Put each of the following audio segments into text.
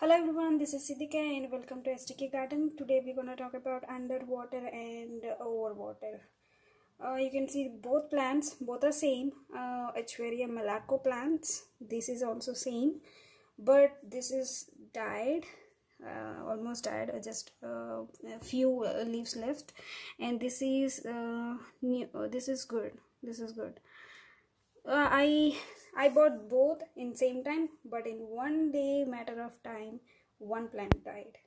Hello everyone, this is Siddhika and welcome to SDK Garden. Today we're gonna talk about underwater and overwater. Uh, you can see both plants, both are same. Uh, Echeveria Melaco plants. This is also same, but this is died, uh, almost died. uh, Just uh, a few uh, leaves left, and this is uh, new. This is good. This is good i i bought both in same time but in one day matter of time one plant died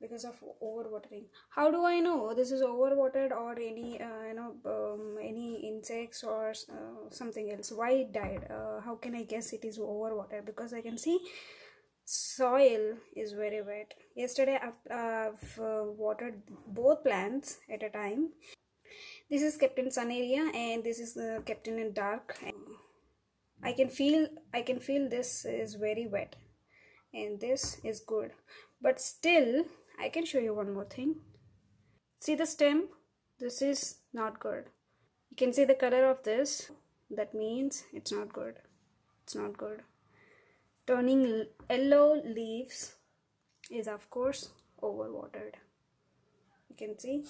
because of overwatering. How do i know this is overwatered or any uh, you know um, any insects or uh, something else? Why it died? Uh, how can i guess it is overwatered? Because i can see soil is very wet. Yesterday i've, I've uh, watered both plants at a time. This is kept in sun area and this is uh, kept in a dark i can feel i can feel this is very wet and this is good. But still i can show you one more thing. See the stem? This is not good. You can see the color of this? That means it's not good. It's not good. Turning yellow leaves is of course overwatered. You can see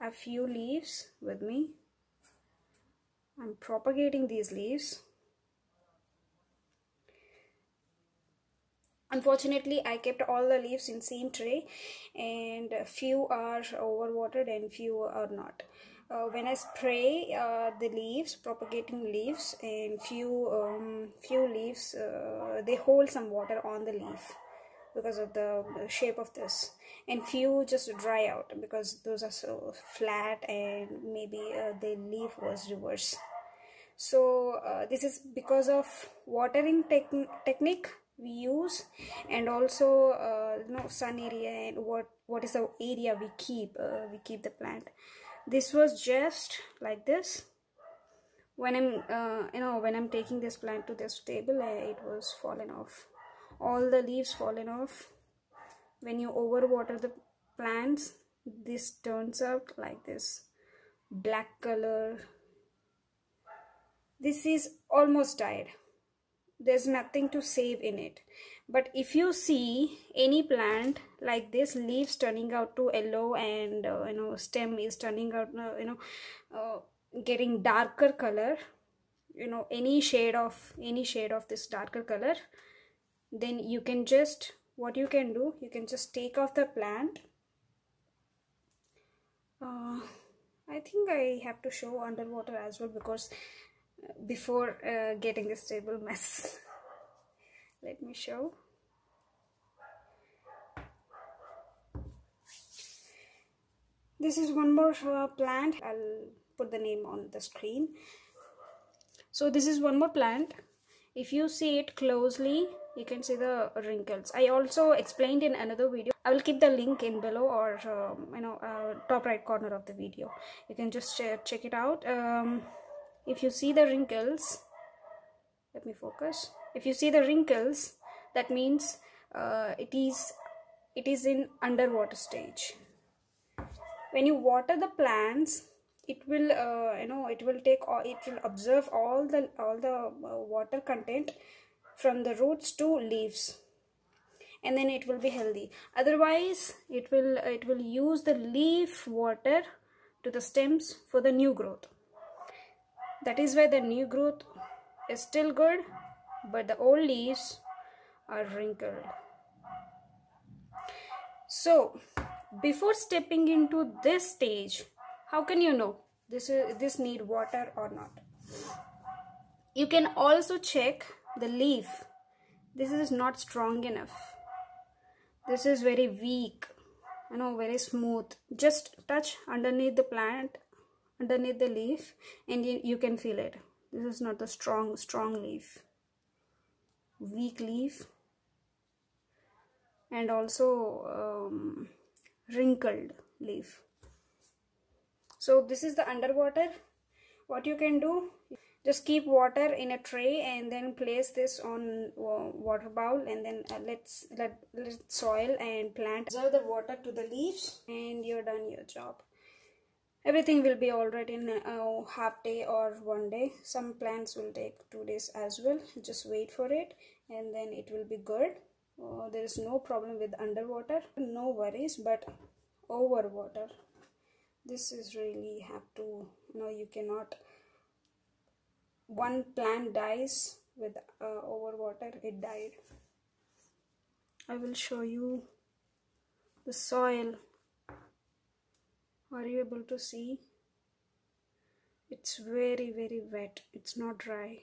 a few leaves with me. I'm propagating these leaves unfortunately I kept all the leaves in same tray and few are overwatered and few are not. Uh, when I spray uh, the leaves propagating leaves and few um, few leaves uh, they hold some water on the leaf because of the shape of this. And few just dry out because those are so flat and maybe uh, the leaf was reverse so uh, this is because of watering techn technique we use and also uh, you know sun area and what what is the area we keep uh, we keep the plant. This was just like this. When i'm uh, you know when i'm taking this plant to this table uh, it was fallen off. All the leaves fallen off. When you overwater the plants this turns out like this. Black color. This is almost died there's nothing to save in it. But if you see any plant like this leaves turning out to yellow and uh, you know stem is turning out uh, you know uh, getting darker color you know any shade of any shade of this darker color then you can just what you can do you can just take off the plant. Uh, i think i have to show underwater as well because before uh, getting this table mess. Let me show. This is one more uh, plant. I'll put the name on the screen. So this is one more plant. If you see it closely you can see the wrinkles. I also explained in another video. I will keep the link in below or um, you know uh, top right corner of the video. You can just ch check it out. Um, if you see the wrinkles let me focus. If you see the wrinkles that means uh, it is it is in underwater stage. When you water the plants it will uh, you know it will take all it will observe all the all the uh, water content from the roots to leaves. And then it will be healthy. Otherwise it will it will use the leaf water to the stems for the new growth that is why the new growth is still good but the old leaves are wrinkled. So before stepping into this stage how can you know this is this need water or not? You can also check the leaf. This is not strong enough. This is very weak you know very smooth. Just touch underneath the plant underneath the leaf and you, you can feel it. This is not the strong strong leaf. Weak leaf. And also um, wrinkled leaf. So this is the underwater. What you can do just keep water in a tray and then place this on water bowl and then uh, let's let let soil and plant. Observe the water to the leaves and you're done your job everything will be all right in a half day or one day. Some plants will take two days as well. Just wait for it and then it will be good. Uh, there is no problem with underwater. No worries but over water. This is really have to you know you cannot one plant dies with uh, over water it died. I will show you the soil are you able to see? It's very very wet. It's not dry.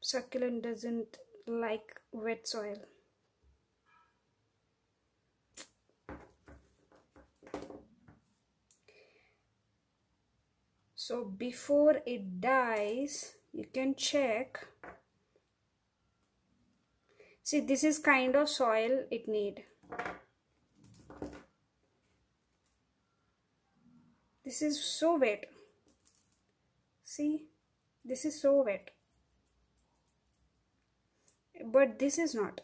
Succulent doesn't like wet soil. So before it dies you can check. See this is kind of soil it need this is so wet. See? This is so wet. But this is not.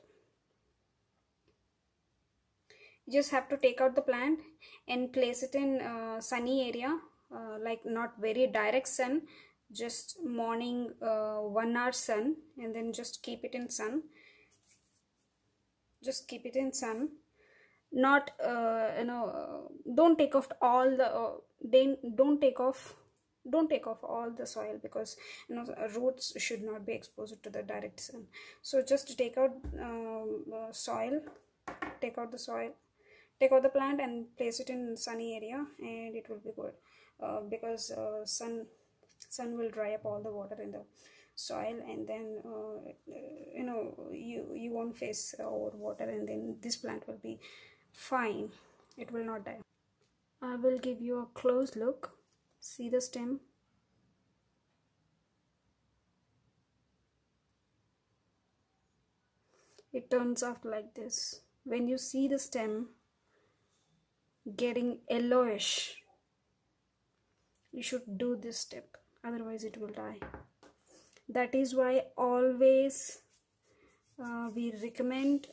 You just have to take out the plant and place it in uh, sunny area uh, like not very direct sun just morning uh, one hour sun and then just keep it in sun. Just keep it in sun. Not uh, you know uh, don't take off all the uh, then don't take off don't take off all the soil because you know roots should not be exposed to the direct sun. So just take out um, uh, soil take out the soil take out the plant and place it in sunny area and it will be good. Uh, because uh, sun sun will dry up all the water in the soil and then uh, you know you you won't face over water and then this plant will be fine. It will not die I will give you a close look. See the stem? It turns out like this. When you see the stem getting yellowish you should do this step. Otherwise it will die. That is why always uh, we recommend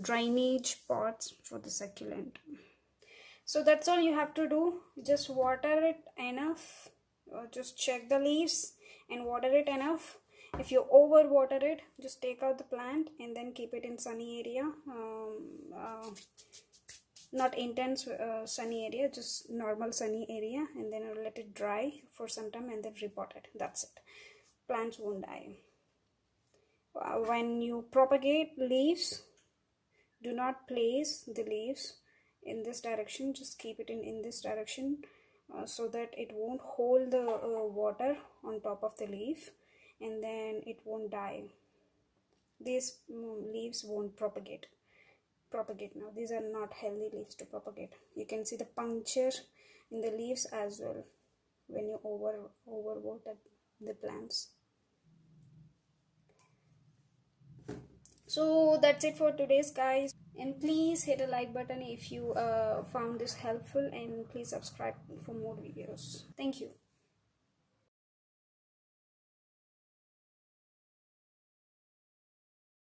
drainage pots for the succulent so that's all you have to do. Just water it enough. Uh, just check the leaves and water it enough. If you over water it just take out the plant and then keep it in sunny area. Um, uh, not intense uh, sunny area just normal sunny area and then let it dry for some time and then repot it. That's it. Plants won't die. Uh, when you propagate leaves do not place the leaves in this direction just keep it in in this direction uh, so that it won't hold the uh, water on top of the leaf and then it won't die. These mm, leaves won't propagate propagate. Now these are not healthy leaves to propagate. You can see the puncture in the leaves as well when you over over water the plants. So that's it for today's guys and please hit a like button if you uh, found this helpful and please subscribe for more videos. Thank you